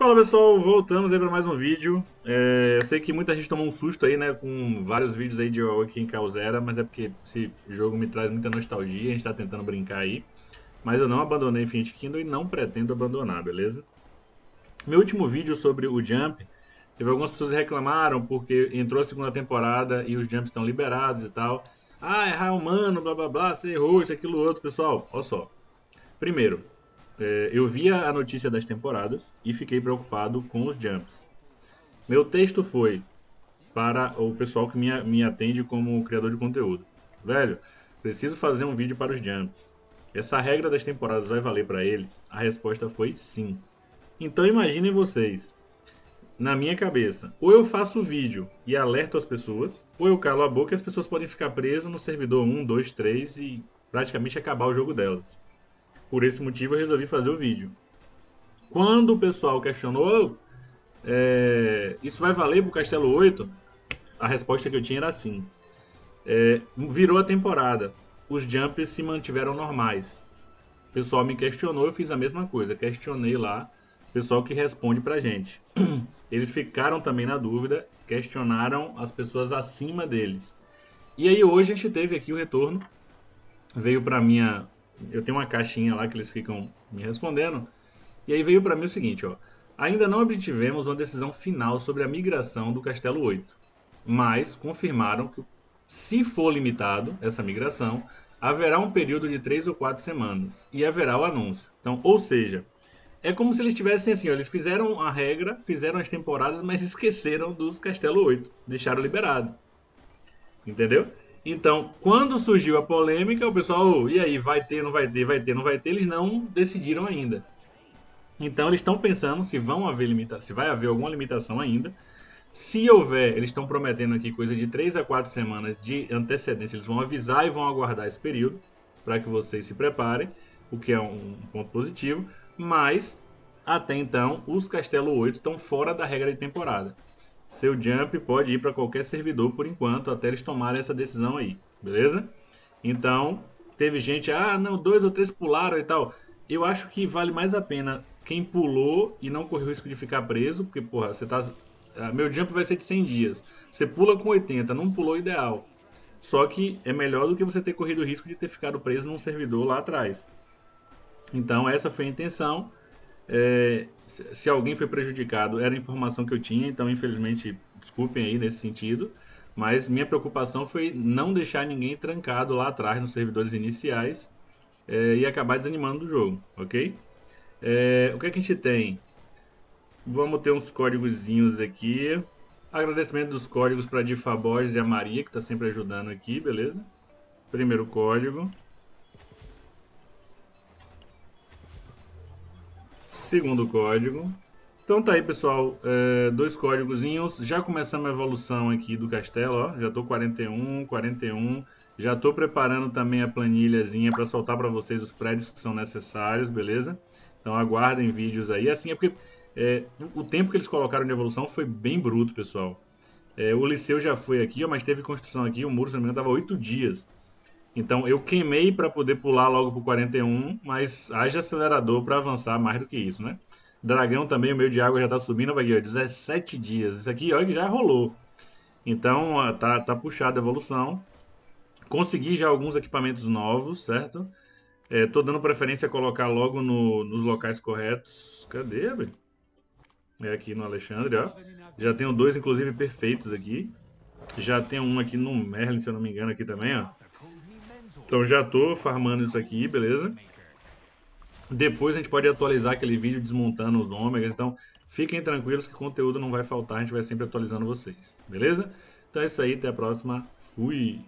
Fala pessoal, voltamos aí para mais um vídeo. É, eu sei que muita gente tomou um susto aí, né, com vários vídeos aí de em Calzera, mas é porque esse jogo me traz muita nostalgia, a gente tá tentando brincar aí. Mas eu não abandonei Infinite Kingdom e não pretendo abandonar, beleza? Meu último vídeo sobre o Jump, teve algumas pessoas que reclamaram porque entrou a segunda temporada e os Jumps estão liberados e tal. Ah, é raio humano, blá blá blá, você errou, isso, aquilo, outro. Pessoal, olha só. Primeiro, é, eu via a notícia das temporadas e fiquei preocupado com os jumps. Meu texto foi para o pessoal que me, me atende como criador de conteúdo. Velho, preciso fazer um vídeo para os jumps. Essa regra das temporadas vai valer para eles? A resposta foi sim. Então imaginem vocês, na minha cabeça, ou eu faço o vídeo e alerto as pessoas, ou eu calo a boca e as pessoas podem ficar presas no servidor 1, 2, 3 e praticamente acabar o jogo delas. Por esse motivo eu resolvi fazer o vídeo. Quando o pessoal questionou, é, isso vai valer para o Castelo 8? A resposta que eu tinha era sim. É, virou a temporada. Os jumps se mantiveram normais. O pessoal me questionou, eu fiz a mesma coisa. Questionei lá o pessoal que responde pra gente. Eles ficaram também na dúvida, questionaram as pessoas acima deles. E aí hoje a gente teve aqui o retorno. Veio para minha eu tenho uma caixinha lá que eles ficam me respondendo. E aí veio para mim o seguinte, ó. Ainda não obtivemos uma decisão final sobre a migração do Castelo 8, mas confirmaram que se for limitado essa migração, haverá um período de 3 ou 4 semanas e haverá o anúncio. Então, ou seja, é como se eles tivessem assim, ó, eles fizeram a regra, fizeram as temporadas, mas esqueceram dos Castelo 8, deixaram liberado. Entendeu? Então, quando surgiu a polêmica, o pessoal, oh, e aí, vai ter, não vai ter, vai ter, não vai ter, eles não decidiram ainda. Então, eles estão pensando se vão haver limitação, se vai haver alguma limitação ainda. Se houver, eles estão prometendo aqui coisa de 3 a 4 semanas de antecedência, eles vão avisar e vão aguardar esse período para que vocês se preparem, o que é um ponto positivo, mas até então os Castelo 8 estão fora da regra de temporada seu jump pode ir para qualquer servidor por enquanto, até eles tomarem essa decisão aí, beleza? Então, teve gente, ah, não, dois ou três pularam e tal. Eu acho que vale mais a pena quem pulou e não correu o risco de ficar preso, porque, porra, você tá. Ah, meu jump vai ser de 100 dias. Você pula com 80, não pulou ideal. Só que é melhor do que você ter corrido o risco de ter ficado preso num servidor lá atrás. Então, essa foi a intenção. É, se alguém foi prejudicado, era a informação que eu tinha, então infelizmente, desculpem aí nesse sentido. Mas minha preocupação foi não deixar ninguém trancado lá atrás nos servidores iniciais é, e acabar desanimando do jogo, ok? É, o que, é que a gente tem? Vamos ter uns códigozinhos aqui. Agradecimento dos códigos para a Difa Borges e a Maria, que está sempre ajudando aqui, beleza? Primeiro código. Segundo código. Então tá aí, pessoal, é, dois códigozinhos. Já começamos a evolução aqui do castelo, ó. Já tô 41, 41. Já tô preparando também a planilhazinha para soltar para vocês os prédios que são necessários, beleza? Então aguardem vídeos aí. Assim, é porque é, o tempo que eles colocaram de evolução foi bem bruto, pessoal. É, o liceu já foi aqui, ó, mas teve construção aqui. O muro, se não me engano, tava 8 dias. Então eu queimei para poder pular logo pro 41, mas haja acelerador para avançar mais do que isso, né? Dragão também, o meio de água já tá subindo, vai aqui, 17 dias. Isso aqui, olha que já rolou. Então tá, tá puxada a evolução. Consegui já alguns equipamentos novos, certo? É, tô dando preferência a colocar logo no, nos locais corretos. Cadê, velho? É aqui no Alexandre, ó. Já tenho dois, inclusive, perfeitos aqui. Já tem um aqui no Merlin, se eu não me engano, aqui também, ó. Então já tô farmando isso aqui, beleza? Depois a gente pode atualizar aquele vídeo desmontando os ômegas. Então fiquem tranquilos que conteúdo não vai faltar. A gente vai sempre atualizando vocês, beleza? Então é isso aí, até a próxima. Fui!